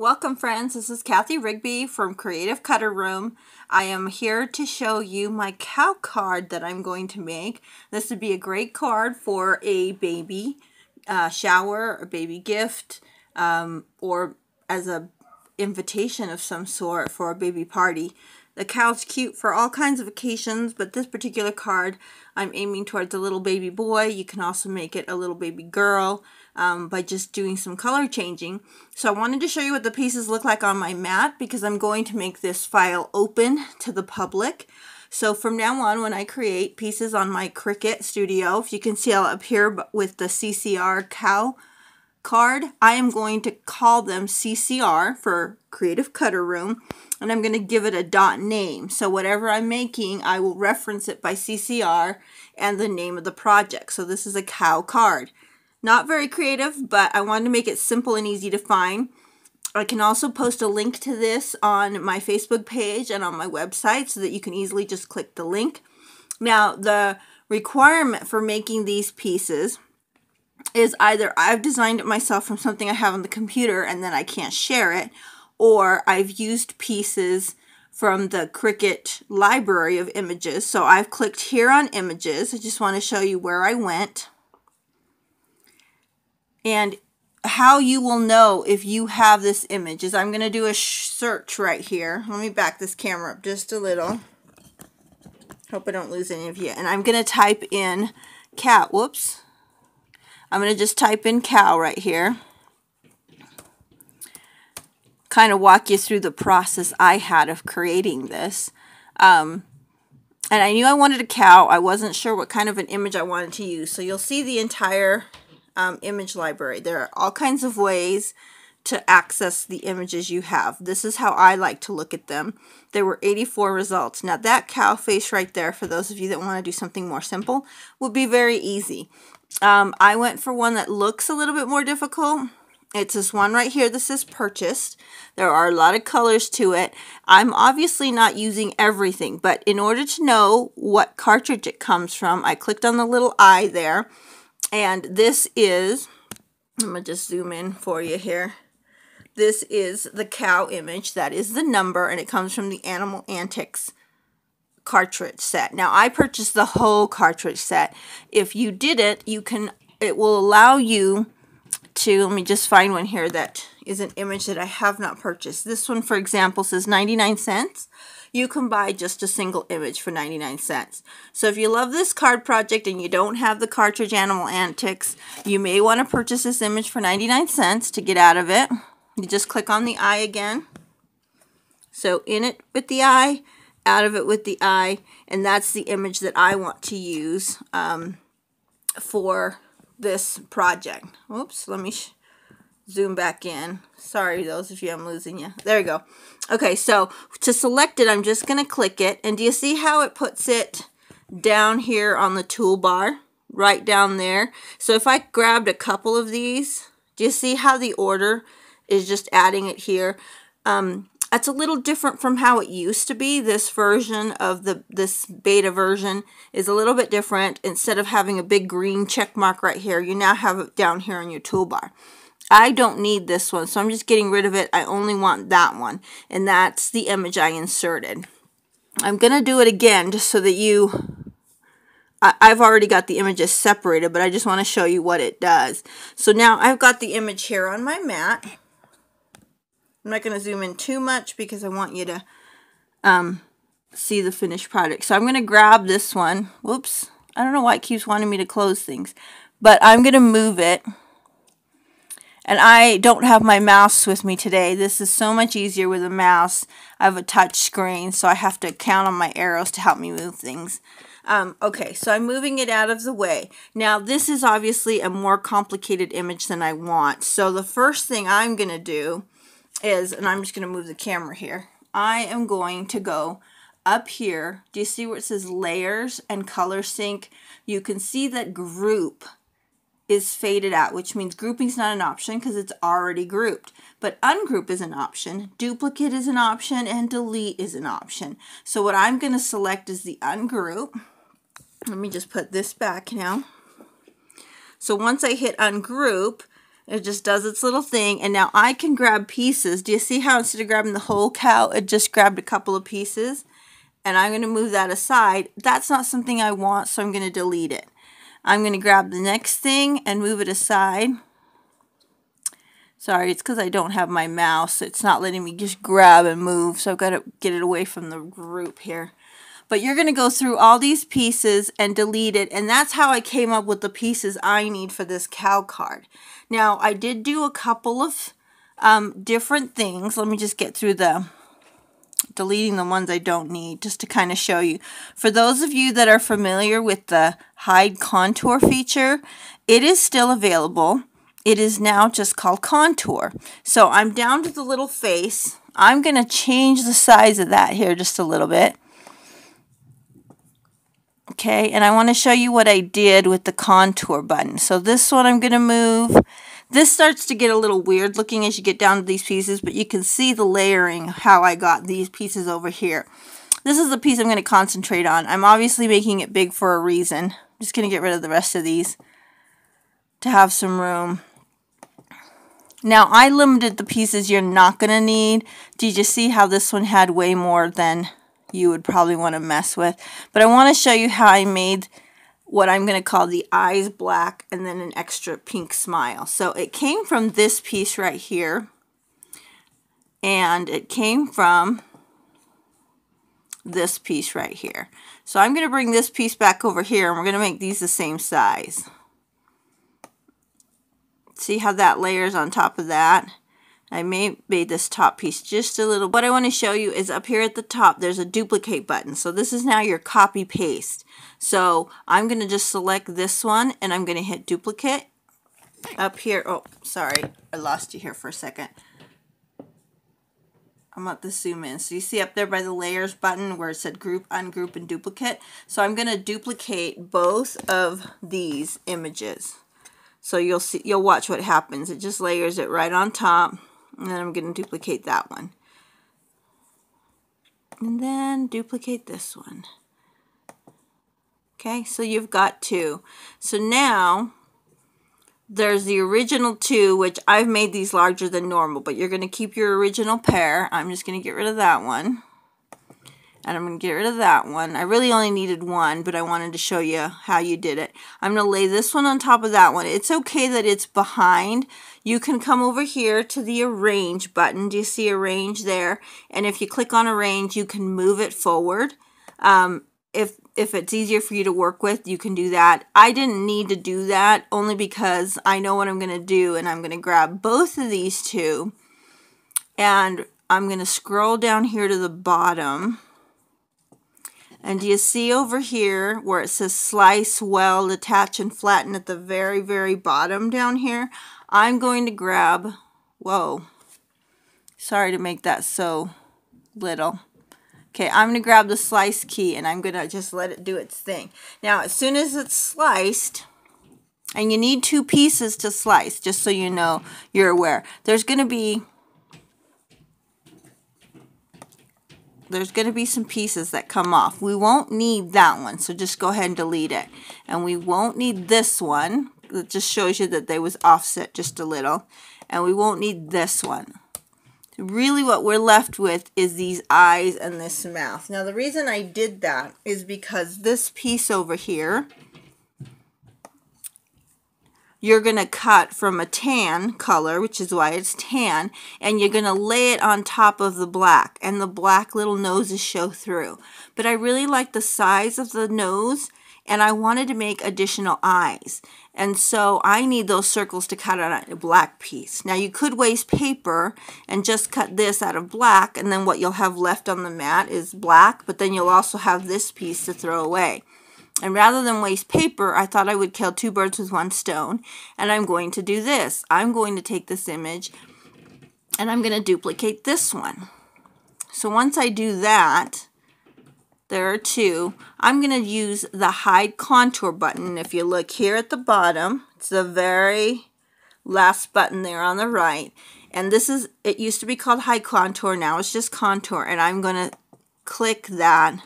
Welcome friends, this is Cathie Rigby from Creative Cutter Room. I am here to show you my cow card that I'm going to make. This would be a great card for a baby uh, shower, a baby gift, um, or as a invitation of some sort for a baby party. The cow's cute for all kinds of occasions, but this particular card, I'm aiming towards a little baby boy. You can also make it a little baby girl um, by just doing some color changing. So I wanted to show you what the pieces look like on my mat because I'm going to make this file open to the public. So from now on, when I create pieces on my Cricut Studio, if you can see up here with the CCR cow card, I am going to call them CCR for Creative Cutter Room, and I'm going to give it a dot name. So whatever I'm making, I will reference it by CCR and the name of the project. So this is a cow card. Not very creative, but I wanted to make it simple and easy to find. I can also post a link to this on my Facebook page and on my website so that you can easily just click the link. Now, the requirement for making these pieces is either I've designed it myself from something I have on the computer and then I can't share it, or I've used pieces from the Cricut library of images. So I've clicked here on images. I just want to show you where I went and how you will know if you have this image is I'm going to do a search right here. Let me back this camera up just a little. Hope I don't lose any of you. And I'm going to type in cat. Whoops. I'm going to just type in cow right here. Kind of walk you through the process I had of creating this. Um, and I knew I wanted a cow. I wasn't sure what kind of an image I wanted to use. So you'll see the entire um, image library. There are all kinds of ways to access the images you have. This is how I like to look at them. There were 84 results. Now that cow face right there, for those of you that want to do something more simple, would be very easy. Um, I went for one that looks a little bit more difficult. It's this one right here. This is purchased. There are a lot of colors to it. I'm obviously not using everything, but in order to know what cartridge it comes from, I clicked on the little eye there and this is, I'm going to just zoom in for you here. This is the cow image. That is the number, and it comes from the Animal Antics cartridge set. Now, I purchased the whole cartridge set. If you did it, you can, it will allow you to, let me just find one here that is an image that I have not purchased. This one, for example, says 99 cents you can buy just a single image for 99 cents. So if you love this card project and you don't have the cartridge Animal Antics, you may want to purchase this image for 99 cents to get out of it. You just click on the eye again. So in it with the eye, out of it with the eye, and that's the image that I want to use um, for this project. Oops, let me zoom back in. Sorry, those of you I'm losing you. There you go. Okay, so to select it, I'm just going to click it. And do you see how it puts it down here on the toolbar? Right down there. So if I grabbed a couple of these, do you see how the order is just adding it here? Um, that's a little different from how it used to be. This version of the this beta version is a little bit different. Instead of having a big green check mark right here, you now have it down here on your toolbar. I don't need this one, so I'm just getting rid of it. I only want that one, and that's the image I inserted. I'm going to do it again just so that you... I, I've already got the images separated, but I just want to show you what it does. So now I've got the image here on my mat. I'm not going to zoom in too much because I want you to um, see the finished product. So I'm going to grab this one. Whoops. I don't know why it keeps wanting me to close things. But I'm going to move it and I don't have my mouse with me today. This is so much easier with a mouse. I have a touch screen, so I have to count on my arrows to help me move things. Um, okay, so I'm moving it out of the way. Now, this is obviously a more complicated image than I want. So the first thing I'm going to do is, and I'm just going to move the camera here, I am going to go up here. Do you see where it says layers and color sync? You can see that group is faded out, which means grouping is not an option because it's already grouped. But ungroup is an option, duplicate is an option, and delete is an option. So what I'm going to select is the ungroup. Let me just put this back now. So once I hit ungroup, It just does its little thing. And now I can grab pieces. Do you see how instead of grabbing the whole cow, it just grabbed a couple of pieces? And I'm going to move that aside. That's not something I want, so I'm going to delete it. I'm going to grab the next thing and move it aside. Sorry, it's because I don't have my mouse. It's not letting me just grab and move, so I've got to get it away from the group here. But you're going to go through all these pieces and delete it, and that's how I came up with the pieces I need for this cow card. Now, I did do a couple of um, different things. Let me just get through the deleting the ones I don't need just to kind of show you. For those of you that are familiar with the hide contour feature, it is still available. It is now just called contour. So I'm down to the little face. I'm going to change the size of that here just a little bit. Okay, and I want to show you what I did with the contour button. So this one I'm going to move. This starts to get a little weird looking as you get down to these pieces, but you can see the layering, how I got these pieces over here. This is the piece I'm going to concentrate on. I'm obviously making it big for a reason. I'm just going to get rid of the rest of these to have some room. Now, I limited the pieces you're not going to need. Did you see how this one had way more than you would probably want to mess with? But I want to show you how I made what I'm going to call the eyes black and then an extra pink smile. So it came from this piece right here. And it came from this piece right here. So I'm going to bring this piece back over here and we're going to make these the same size. See how that layers on top of that? I may made this top piece just a little. What I want to show you is up here at the top, there's a duplicate button. So this is now your copy paste. So I'm going to just select this one and I'm going to hit duplicate up here. Oh, sorry. I lost you here for a second. I'm about to zoom in. So you see up there by the layers button where it said group, ungroup, and duplicate. So I'm going to duplicate both of these images. So you'll see, you'll watch what happens. It just layers it right on top. And then I'm going to duplicate that one. And then duplicate this one. Okay, so you've got two. So now there's the original two, which I've made these larger than normal, but you're going to keep your original pair. I'm just going to get rid of that one. And I'm going to get rid of that one. I really only needed one, but I wanted to show you how you did it. I'm going to lay this one on top of that one. It's okay that it's behind. You can come over here to the Arrange button. Do you see Arrange there? And if you click on Arrange, you can move it forward. Um, if if it's easier for you to work with, you can do that. I didn't need to do that only because I know what I'm going to do and I'm going to grab both of these two and I'm going to scroll down here to the bottom and do you see over here where it says slice, weld, attach, and flatten at the very, very bottom down here? I'm going to grab, whoa, sorry to make that so little. Okay, I'm going to grab the slice key and I'm going to just let it do its thing. Now, as soon as it's sliced, and you need two pieces to slice, just so you know, you're aware. There's going to be there's going to be some pieces that come off. We won't need that one, so just go ahead and delete it. And we won't need this one. It just shows you that they was offset just a little. And we won't need this one. Really what we're left with is these eyes and this mouth. Now the reason I did that is because this piece over here you're going to cut from a tan color, which is why it's tan, and you're going to lay it on top of the black, and the black little noses show through. But I really like the size of the nose, and I wanted to make additional eyes. And so I need those circles to cut out a black piece. Now you could waste paper and just cut this out of black, and then what you'll have left on the mat is black, but then you'll also have this piece to throw away. And rather than waste paper, I thought I would kill two birds with one stone. And I'm going to do this. I'm going to take this image and I'm going to duplicate this one. So once I do that, there are two. I'm going to use the hide contour button. If you look here at the bottom, it's the very last button there on the right. And this is, it used to be called hide contour. Now it's just contour. And I'm going to click that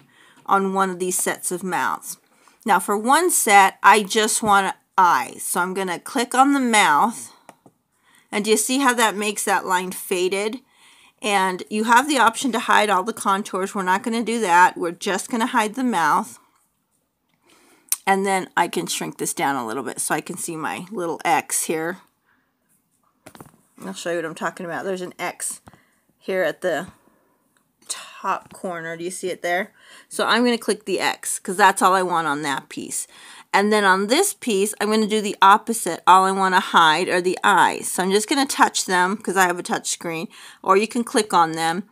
on one of these sets of mouths. Now for one set, I just want eyes. So I'm going to click on the mouth And do you see how that makes that line faded? And you have the option to hide all the contours. We're not going to do that. We're just going to hide the mouth. And then I can shrink this down a little bit so I can see my little X here. I'll show you what I'm talking about. There's an X here at the top corner. Do you see it there? So I'm going to click the X because that's all I want on that piece. And then on this piece, I'm going to do the opposite. All I want to hide are the eyes. So I'm just going to touch them because I have a touch screen. Or you can click on them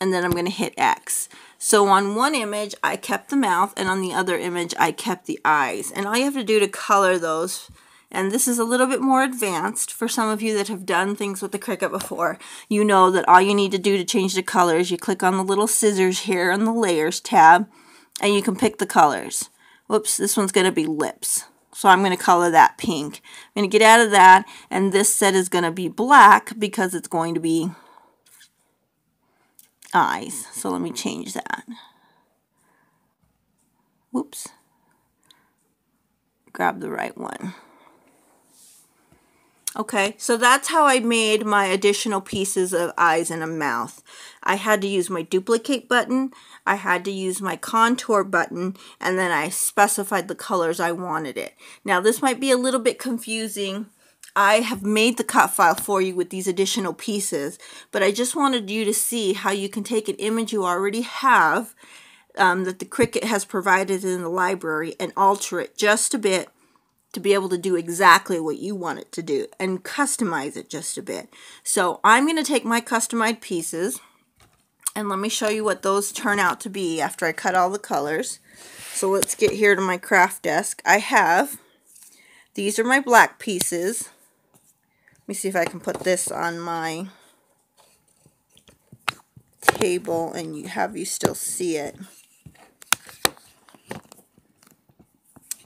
and then I'm going to hit X. So on one image, I kept the mouth and on the other image, I kept the eyes. And all you have to do to color those and this is a little bit more advanced for some of you that have done things with the Cricut before. You know that all you need to do to change the colors, you click on the little scissors here on the Layers tab, and you can pick the colors. Whoops, this one's going to be lips. So I'm going to color that pink. I'm going to get out of that, and this set is going to be black because it's going to be eyes. So let me change that. Whoops. Grab the right one. Okay, so that's how I made my additional pieces of eyes and a mouth. I had to use my duplicate button, I had to use my contour button, and then I specified the colors I wanted it. Now this might be a little bit confusing. I have made the cut file for you with these additional pieces, but I just wanted you to see how you can take an image you already have um, that the Cricut has provided in the library and alter it just a bit to be able to do exactly what you want it to do and customize it just a bit. So I'm going to take my customized pieces and let me show you what those turn out to be after I cut all the colors. So let's get here to my craft desk. I have, these are my black pieces. Let me see if I can put this on my table and you have you still see it.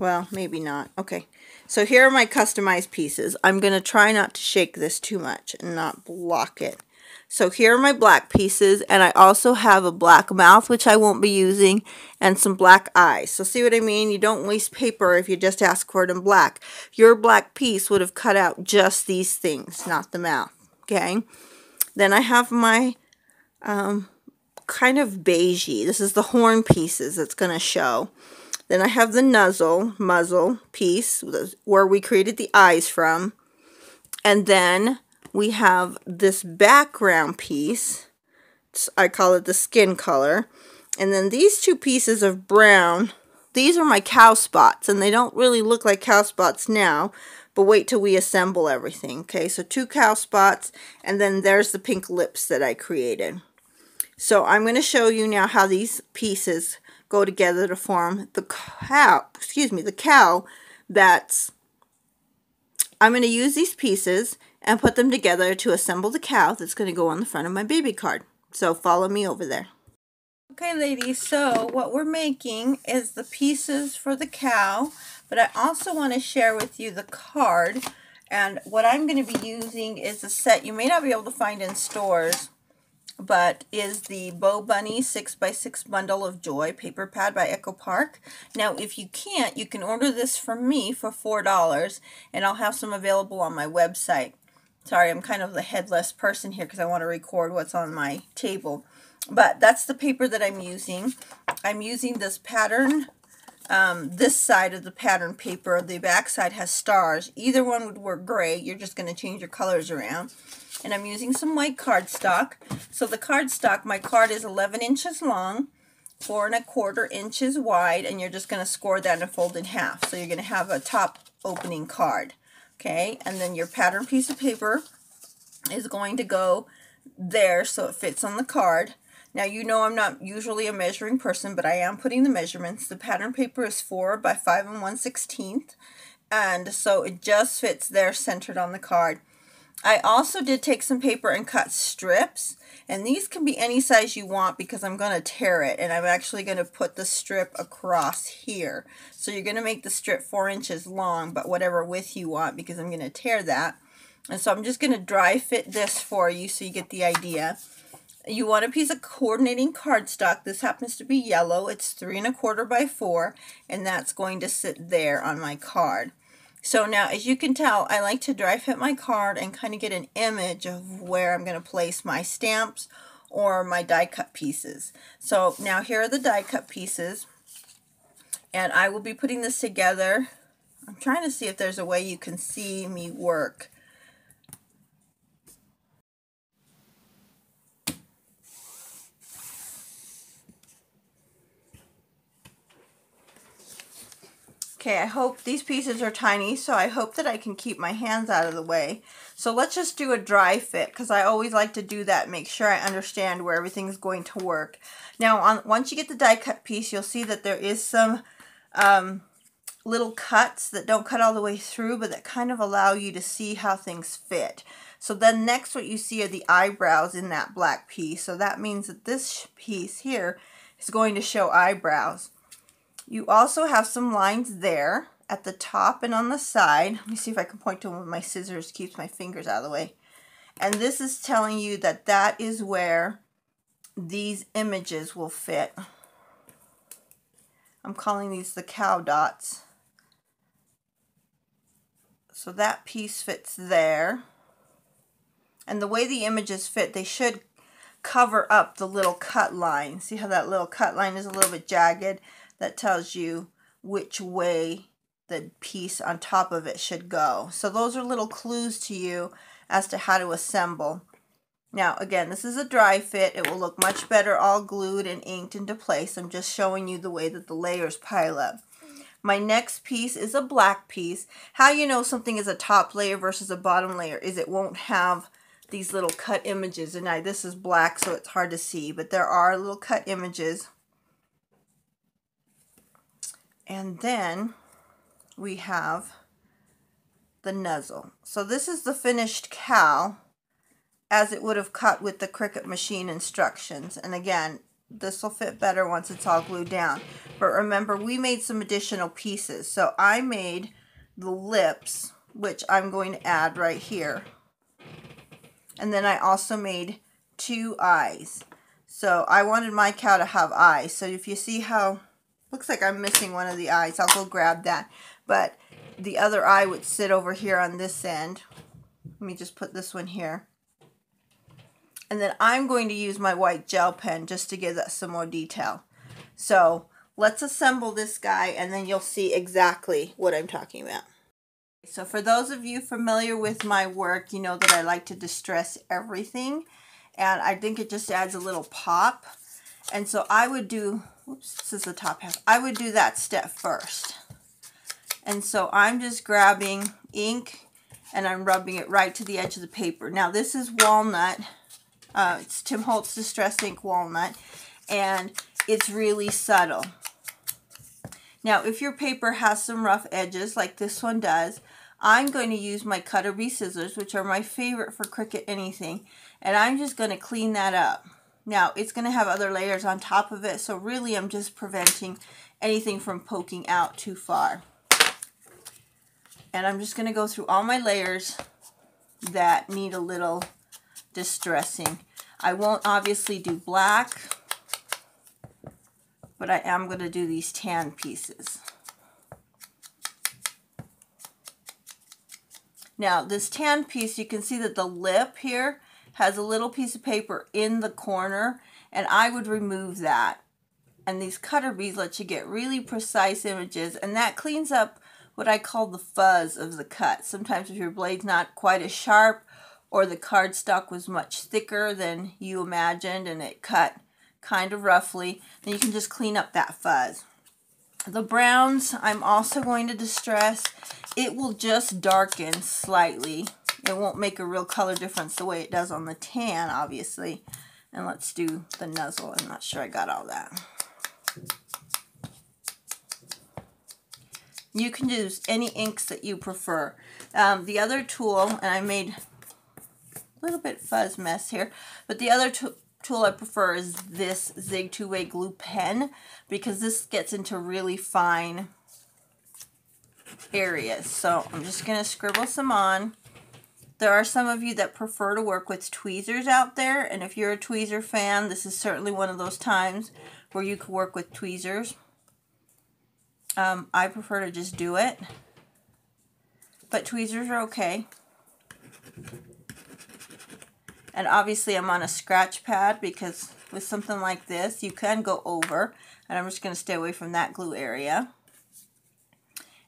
Well, maybe not. Okay. So here are my customized pieces. I'm going to try not to shake this too much and not block it. So here are my black pieces, and I also have a black mouth, which I won't be using, and some black eyes. So see what I mean? You don't waste paper if you just ask for it in black. Your black piece would have cut out just these things, not the mouth, okay? Then I have my um, kind of beigey. This is the horn pieces that's going to show. Then I have the nuzzle, muzzle piece where we created the eyes from. And then we have this background piece. I call it the skin color. And then these two pieces of brown, these are my cow spots. And they don't really look like cow spots now. But wait till we assemble everything. Okay, so two cow spots. And then there's the pink lips that I created. So I'm going to show you now how these pieces go together to form the cow, excuse me, the cow that's, I'm going to use these pieces and put them together to assemble the cow that's going to go on the front of my baby card. So follow me over there. Okay, ladies, so what we're making is the pieces for the cow, but I also want to share with you the card. And what I'm going to be using is a set you may not be able to find in stores but is the Bo Bunny 6x6 Bundle of Joy paper pad by Echo Park. Now, if you can't, you can order this from me for $4, and I'll have some available on my website. Sorry, I'm kind of the headless person here because I want to record what's on my table. But that's the paper that I'm using. I'm using this pattern, um, this side of the pattern paper. The back side has stars. Either one would work great. You're just going to change your colors around and I'm using some white cardstock. So the cardstock, my card is 11 inches long, four and a quarter inches wide, and you're just going to score that and fold in half. So you're going to have a top opening card. Okay, and then your pattern piece of paper is going to go there so it fits on the card. Now you know I'm not usually a measuring person, but I am putting the measurements. The pattern paper is 4 by 5 and 1 16th, and so it just fits there centered on the card. I also did take some paper and cut strips. And these can be any size you want because I'm going to tear it. And I'm actually going to put the strip across here. So you're going to make the strip 4 inches long, but whatever width you want because I'm going to tear that. And so I'm just going to dry fit this for you so you get the idea. You want a piece of coordinating cardstock. This happens to be yellow. It's three and a quarter by four, and that's going to sit there on my card. So now, as you can tell, I like to dry fit my card and kind of get an image of where I'm going to place my stamps or my die cut pieces. So now here are the die cut pieces. And I will be putting this together. I'm trying to see if there's a way you can see me work. Okay, I hope these pieces are tiny, so I hope that I can keep my hands out of the way. So let's just do a dry fit, because I always like to do that, make sure I understand where everything's going to work. Now, on, once you get the die cut piece, you'll see that there is some um, little cuts that don't cut all the way through, but that kind of allow you to see how things fit. So then next what you see are the eyebrows in that black piece. So that means that this piece here is going to show eyebrows. You also have some lines there at the top and on the side. Let me see if I can point to them with my scissors, keeps my fingers out of the way. And this is telling you that that is where these images will fit. I'm calling these the cow dots. So that piece fits there. And the way the images fit, they should cover up the little cut line. See how that little cut line is a little bit jagged? That tells you which way the piece on top of it should go. So those are little clues to you as to how to assemble. Now again, this is a dry fit. It will look much better all glued and inked into place. I'm just showing you the way that the layers pile up. My next piece is a black piece. How you know something is a top layer versus a bottom layer is it won't have these little cut images. And I, this is black so it's hard to see, but there are little cut images and then we have the nuzzle. So this is the finished cow as it would have cut with the Cricut machine instructions. And again, this will fit better once it's all glued down. But remember, we made some additional pieces. So I made the lips, which I'm going to add right here. And then I also made two eyes. So I wanted my cow to have eyes. So if you see how Looks like I'm missing one of the eyes. I'll go grab that. But the other eye would sit over here on this end. Let me just put this one here. And then I'm going to use my white gel pen just to give that some more detail. So let's assemble this guy and then you'll see exactly what I'm talking about. So for those of you familiar with my work, you know that I like to distress everything. And I think it just adds a little pop. And so I would do Oops, this is the top half. I would do that step first. And so I'm just grabbing ink and I'm rubbing it right to the edge of the paper. Now this is walnut. Uh, it's Tim Holtz Distress Ink Walnut. And it's really subtle. Now if your paper has some rough edges like this one does, I'm going to use my Cutter Bee scissors, which are my favorite for Cricut anything. And I'm just going to clean that up. Now, it's going to have other layers on top of it, so really I'm just preventing anything from poking out too far. And I'm just going to go through all my layers that need a little distressing. I won't obviously do black, but I am going to do these tan pieces. Now, this tan piece, you can see that the lip here has a little piece of paper in the corner and I would remove that. And these Cutter Bees let you get really precise images and that cleans up what I call the fuzz of the cut. Sometimes if your blade's not quite as sharp or the cardstock was much thicker than you imagined and it cut kind of roughly, then you can just clean up that fuzz. The browns I'm also going to distress. It will just darken slightly it won't make a real color difference the way it does on the tan, obviously. And let's do the nuzzle. I'm not sure I got all that. You can use any inks that you prefer. Um, the other tool, and I made a little bit fuzz mess here, but the other tool I prefer is this Zig two-way glue pen because this gets into really fine areas. So I'm just going to scribble some on. There are some of you that prefer to work with tweezers out there, and if you're a tweezer fan, this is certainly one of those times where you can work with tweezers. Um, I prefer to just do it. but tweezers are okay. And obviously I'm on a scratch pad because with something like this, you can go over. And I'm just going to stay away from that glue area.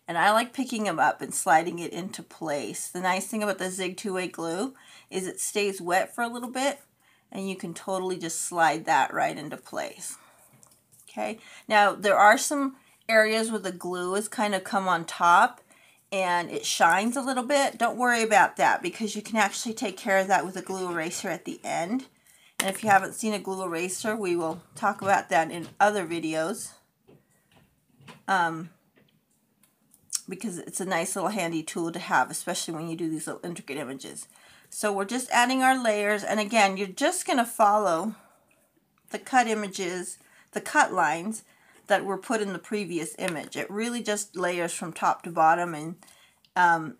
And I like picking them up and sliding it into place. The nice thing about the Zig two-way glue is it stays wet for a little bit and you can totally just slide that right into place. Okay, now there are some areas where the glue has kind of come on top and it shines a little bit. Don't worry about that because you can actually take care of that with a glue eraser at the end. And if you haven't seen a glue eraser, we will talk about that in other videos. Um, because it's a nice little handy tool to have, especially when you do these little intricate images. So we're just adding our layers, and again, you're just going to follow the cut images, the cut lines that were put in the previous image. It really just layers from top to bottom, and um,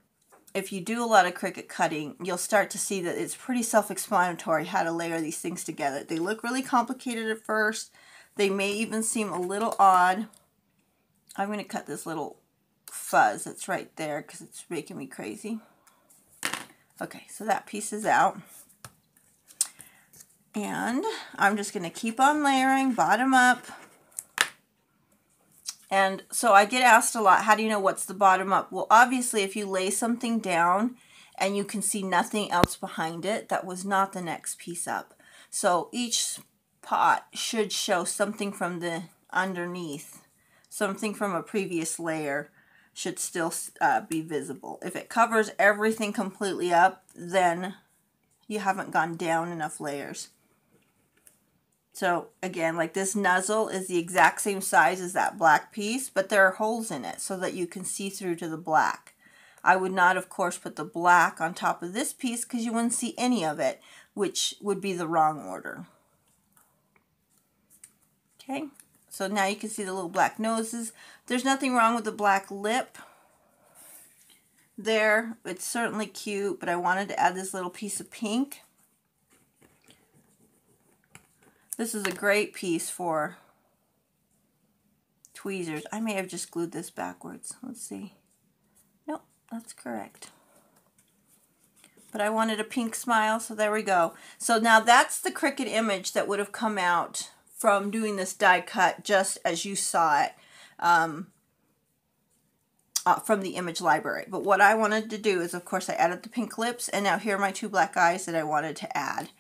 if you do a lot of Cricut cutting, you'll start to see that it's pretty self-explanatory how to layer these things together. They look really complicated at first. They may even seem a little odd. I'm going to cut this little fuzz that's right there because it's making me crazy. Okay, so that piece is out. And I'm just going to keep on layering bottom up. And so I get asked a lot, how do you know what's the bottom up? Well, obviously, if you lay something down and you can see nothing else behind it, that was not the next piece up. So each pot should show something from the underneath, something from a previous layer should still uh, be visible. If it covers everything completely up, then you haven't gone down enough layers. So again, like this nuzzle is the exact same size as that black piece, but there are holes in it so that you can see through to the black. I would not, of course, put the black on top of this piece because you wouldn't see any of it, which would be the wrong order. Okay, so now you can see the little black noses. There's nothing wrong with the black lip there. It's certainly cute, but I wanted to add this little piece of pink. This is a great piece for tweezers. I may have just glued this backwards. Let's see. Nope, that's correct. But I wanted a pink smile, so there we go. So now that's the Cricut image that would have come out from doing this die cut just as you saw it um, uh, from the image library. But what I wanted to do is, of course, I added the pink lips, and now here are my two black eyes that I wanted to add.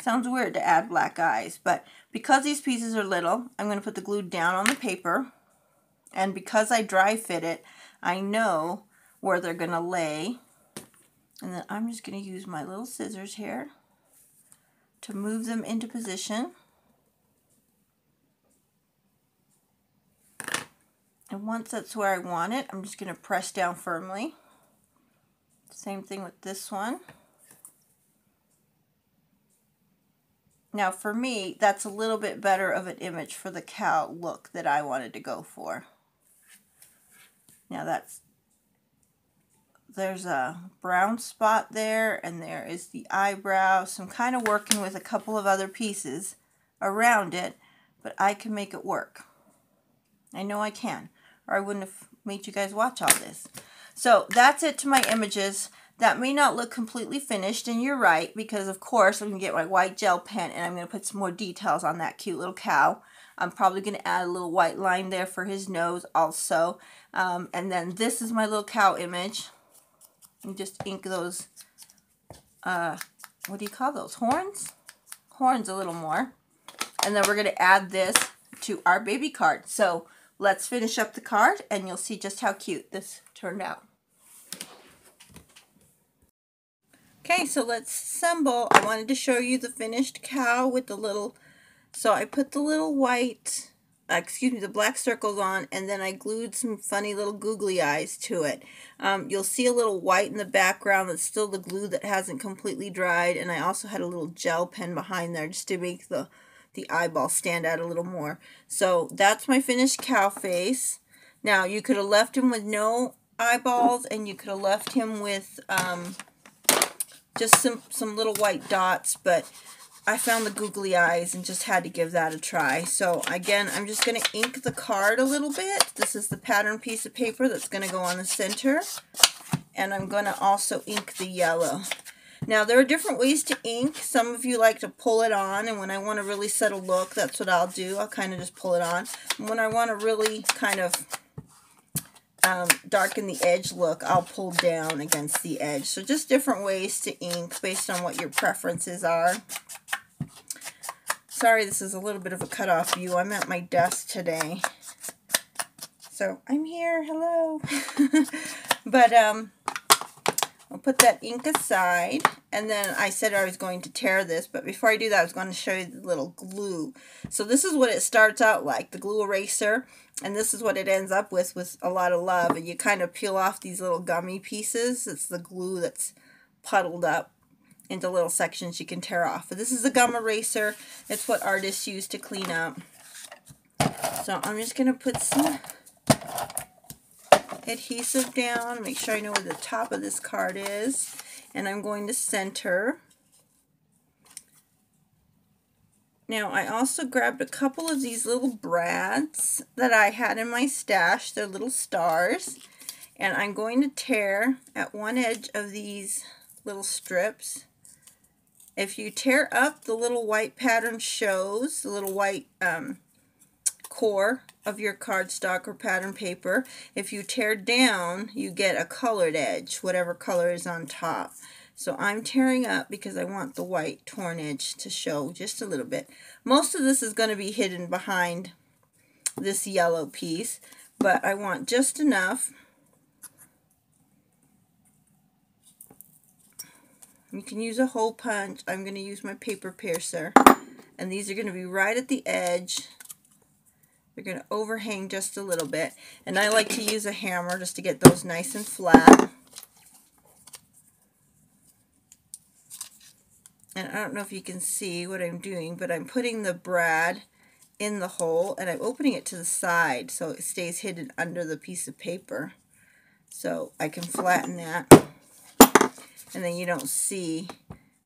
Sounds weird to add black eyes, but because these pieces are little, I'm going to put the glue down on the paper. And because I dry fit it, I know where they're going to lay. And then I'm just going to use my little scissors here to move them into position. And once that's where I want it, I'm just going to press down firmly. Same thing with this one. Now for me, that's a little bit better of an image for the cow look that I wanted to go for. Now that's, there's a brown spot there and there is the eyebrow. So I'm kind of working with a couple of other pieces around it, but I can make it work. I know I can or I wouldn't have made you guys watch all this. So that's it to my images. That may not look completely finished, and you're right, because of course I'm going to get my white gel pen and I'm going to put some more details on that cute little cow. I'm probably going to add a little white line there for his nose also. Um, and then this is my little cow image. And just ink those, uh, what do you call those, horns? Horns a little more. And then we're going to add this to our baby card. So Let's finish up the card and you'll see just how cute this turned out. Okay, so let's assemble. I wanted to show you the finished cow with the little, so I put the little white, uh, excuse me, the black circles on, and then I glued some funny little googly eyes to it. Um, you'll see a little white in the background. That's still the glue that hasn't completely dried, and I also had a little gel pen behind there just to make the the eyeball stand out a little more. So that's my finished cow face. Now you could have left him with no eyeballs and you could have left him with um, just some, some little white dots, but I found the googly eyes and just had to give that a try. So again, I'm just going to ink the card a little bit. This is the pattern piece of paper that's going to go on the center. and I'm going to also ink the yellow. Now there are different ways to ink. Some of you like to pull it on and when I want to really set a look, that's what I'll do. I'll kind of just pull it on. And when I want to really kind of um, darken the edge look, I'll pull down against the edge. So just different ways to ink based on what your preferences are. Sorry, this is a little bit of a cut-off view. I'm at my desk today. So I'm here. Hello. but um, I'll put that ink aside. And then I said I was going to tear this. But before I do that, I was going to show you the little glue. So this is what it starts out like, the glue eraser. And this is what it ends up with, with a lot of love. And you kind of peel off these little gummy pieces. It's the glue that's puddled up into little sections you can tear off. But this is a gum eraser. It's what artists use to clean up. So I'm just going to put some adhesive down. Make sure I know where the top of this card is. And I'm going to center. Now I also grabbed a couple of these little brads that I had in my stash. They're little stars. And I'm going to tear at one edge of these little strips. If you tear up the little white pattern shows, the little white um, core of your cardstock or pattern paper. If you tear down, you get a colored edge, whatever color is on top. So I'm tearing up because I want the white torn edge to show just a little bit. Most of this is going to be hidden behind this yellow piece, but I want just enough. You can use a hole punch. I'm going to use my paper piercer. And these are going to be right at the edge they're going to overhang just a little bit. And I like to use a hammer just to get those nice and flat. And I don't know if you can see what I'm doing, but I'm putting the brad in the hole and I'm opening it to the side so it stays hidden under the piece of paper. So I can flatten that and then you don't see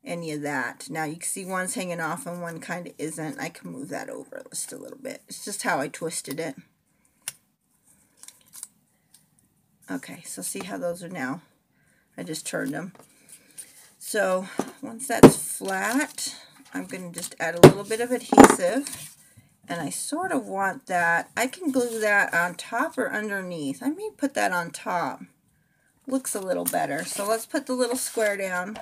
any of that. Now you can see one's hanging off and one kind of isn't. I can move that over just a little bit. It's just how I twisted it. Okay, so see how those are now. I just turned them. So once that's flat, I'm going to just add a little bit of adhesive. And I sort of want that. I can glue that on top or underneath. I may put that on top. Looks a little better. So let's put the little square down.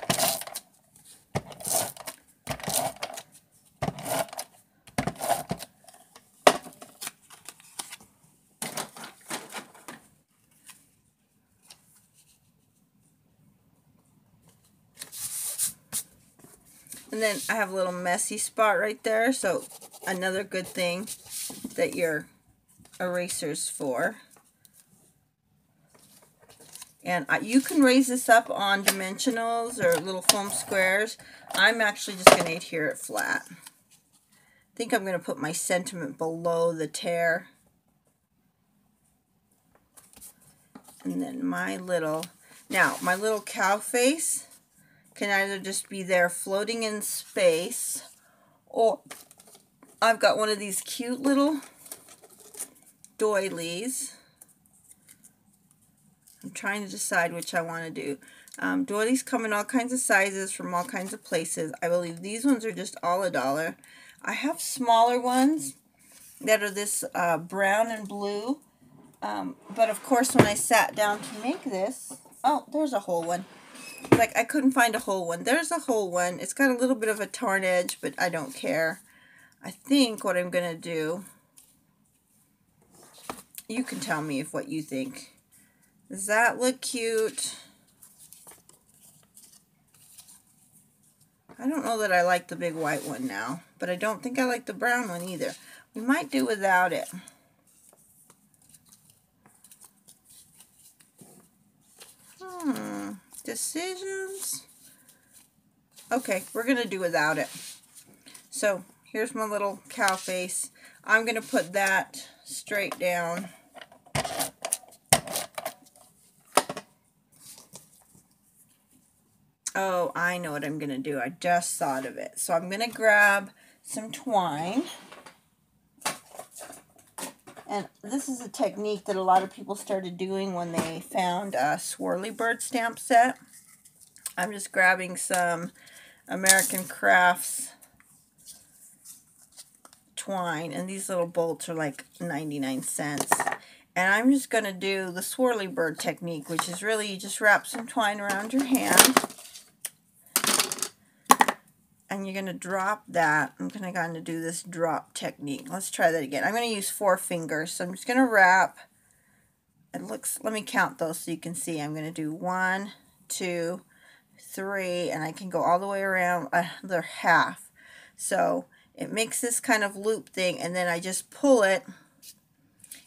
And then I have a little messy spot right there. So another good thing that your eraser's for. And you can raise this up on dimensionals or little foam squares. I'm actually just going to adhere it flat. I think I'm going to put my sentiment below the tear. And then my little, now my little cow face can either just be there floating in space or I've got one of these cute little doilies. I'm trying to decide which I want to do. Um, doilies come in all kinds of sizes from all kinds of places. I believe these ones are just all a dollar. I have smaller ones that are this uh, brown and blue. Um, but of course when I sat down to make this, oh, there's a whole one like I couldn't find a whole one. There's a whole one. It's got a little bit of a torn edge, but I don't care. I think what I'm going to do, you can tell me if what you think. Does that look cute? I don't know that I like the big white one now, but I don't think I like the brown one either. We might do without it. Hmm decisions. Okay, we're going to do without it. So here's my little cow face. I'm going to put that straight down. Oh, I know what I'm going to do. I just thought of it. So I'm going to grab some twine. And this is a technique that a lot of people started doing when they found a Swirly-Bird stamp set. I'm just grabbing some American Crafts twine and these little bolts are like 99 cents and I'm just going to do the Swirly-Bird technique which is really you just wrap some twine around your hand and you're going to drop that. I'm going to to do this drop technique. Let's try that again. I'm going to use four fingers. So I'm just going to wrap. It looks, let me count those so you can see. I'm going to do one, two, three, and I can go all the way around uh, another half. So it makes this kind of loop thing, and then I just pull it,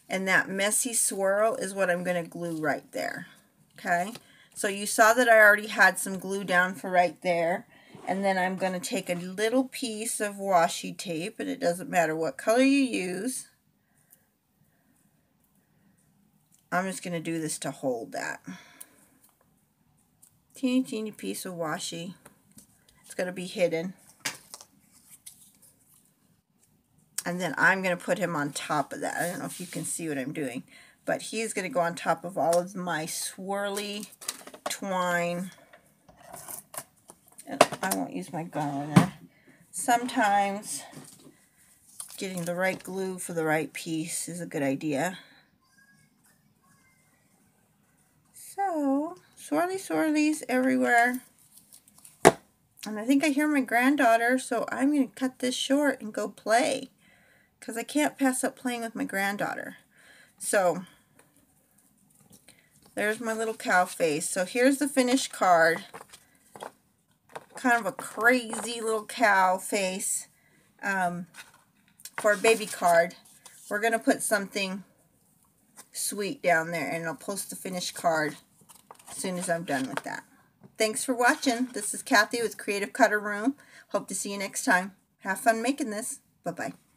and that messy swirl is what I'm going to glue right there. Okay, so you saw that I already had some glue down for right there. And then I'm going to take a little piece of washi tape, and it doesn't matter what color you use. I'm just going to do this to hold that. Teeny, teeny piece of washi. It's going to be hidden. And then I'm going to put him on top of that. I don't know if you can see what I'm doing. But he's going to go on top of all of my swirly twine I won't use my gun there. Sometimes getting the right glue for the right piece is a good idea. So, swirly swirlies everywhere. And I think I hear my granddaughter, so I'm going to cut this short and go play. Because I can't pass up playing with my granddaughter. So, there's my little cow face. So here's the finished card kind of a crazy little cow face um, for a baby card. We're going to put something sweet down there and I'll post the finished card as soon as I'm done with that. Thanks for watching. This is Cathie with Creative Cutter Room. Hope to see you next time. Have fun making this. Bye-bye.